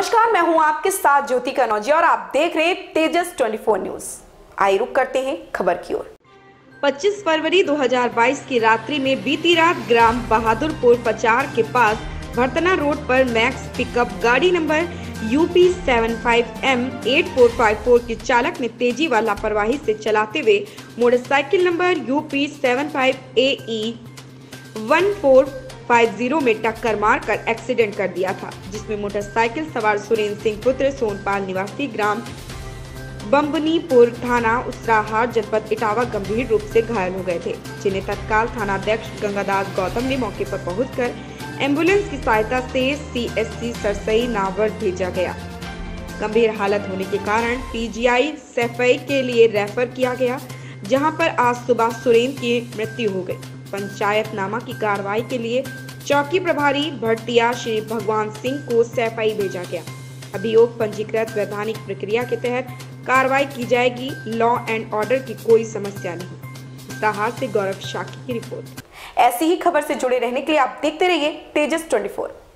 नमस्कार, मैं हूँ आपके साथ ज्योति कनौजी और आप देख रहे तेजस 24 न्यूज़। आइए रुक करते हैं खबर की ओर। 25 फरवरी 2022 की रात्रि में बीती रात ग्राम बहादुरपुर पचार के पास भरतना रोड पर मैक्स पिकअप गाड़ी नंबर यूपी 75 एम 8454 के चालक ने तेज़ी व लापरवाही से चलाते हुए मोटरसाइकिल नंबर यूपी 75 एई 1450 में टक्कर मारकर एक्सीडेंट कर दिया था, जिसमें मोटरसाइकिल सवार सुरेंद्र सिंह पुत्र, सोनपाल निवासी ग्राम बम्बनीपुर थाना उत्तराहार जनपद इटावा गंभीर रूप से घायल हो गए थे, जिन्हें तत्काल थाना अध्यक्ष गंगादास गौतम ने मौके पर पहुंचकर एंबुलेंस की सहायता से सीएससी सरसई नावर भेजा गया। गंभीर हालत होने के कारण पीजीआई सफ़ाई के लिए रेफर किया गया, जहाँ पर आज सुबह सुरेंद्र की मृत्यु हो गई। पंचायत नामा की कार्रवाई के लिए चौकी प्रभारी भट्टिया श्री भगवान सिंह को सैफाई भेजा गया। अभियोग पंजीकृत वैधानिक प्रक्रिया के तहत कार्रवाई की जाएगी। लॉ एंड ऑर्डर की कोई समस्या नहीं। से गौरव शाकी की रिपोर्ट। ऐसी ही खबर से जुड़े रहने के लिए आप देखते रहिए तेजस 24